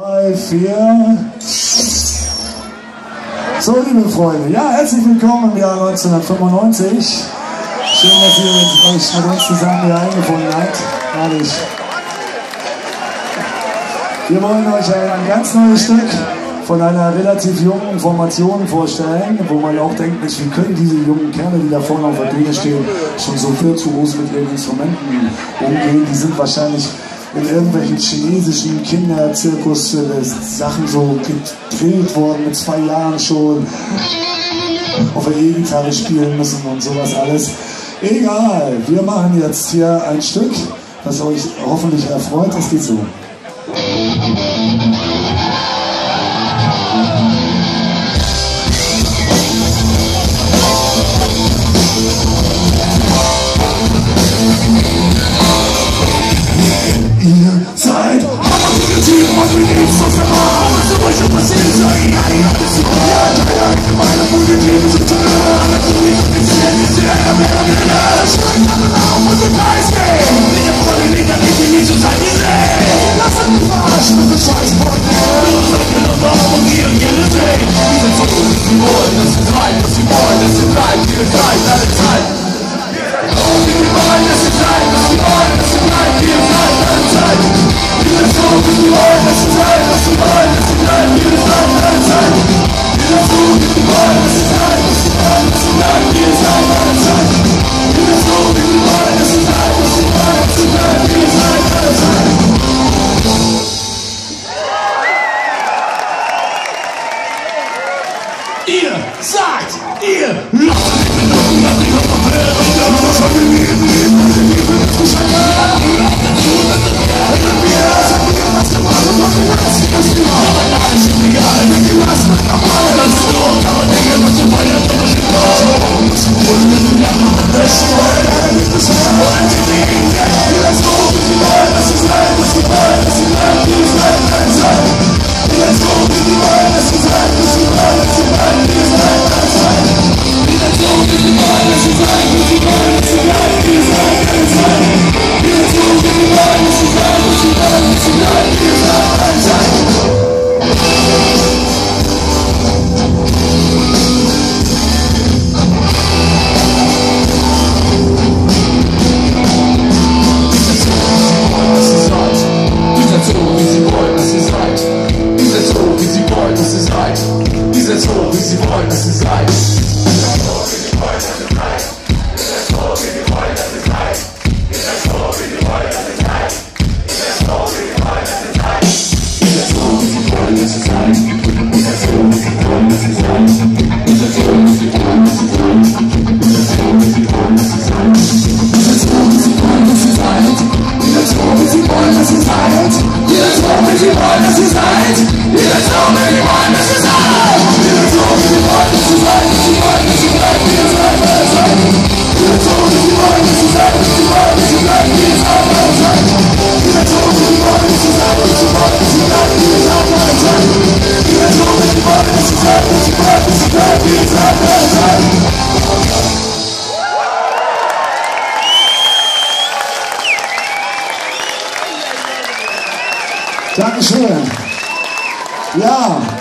Drei, vier. So, liebe Freunde, ja, herzlich willkommen im Jahr 1995. Schön, dass ihr euch mit uns zusammen hier eingefunden habt. Herrlich. Wir wollen euch ein ganz neues Stück von einer relativ jungen Formation vorstellen, wo man auch denkt, wie können diese jungen Kerle, die da vorne auf der Bühne stehen, schon so virtuos mit ihren Instrumenten umgehen. Die sind wahrscheinlich in irgendwelchen chinesischen Kinderzirkus äh, Sachen so gedrillt worden mit zwei Jahren schon auf der E-Gitarre spielen müssen und sowas alles. Egal, wir machen jetzt hier ein Stück, das euch hoffentlich erfreut. Das geht so. inside Do you want me to so far? So much of my sins are in my eyes Yeah, I am a mind of the dreams of time I'm not the least of the sins that I'm in I'm in I'm not alone with the I'm Need a party, need a need to need some time today That's a flash with the size part now I'm looking at all of the again today Even for you, this is more, this is I'm is more, this is right, you're right, that is right ihr seid, ihr Destroy crazy boy, this is life. Dankeschön. Ja.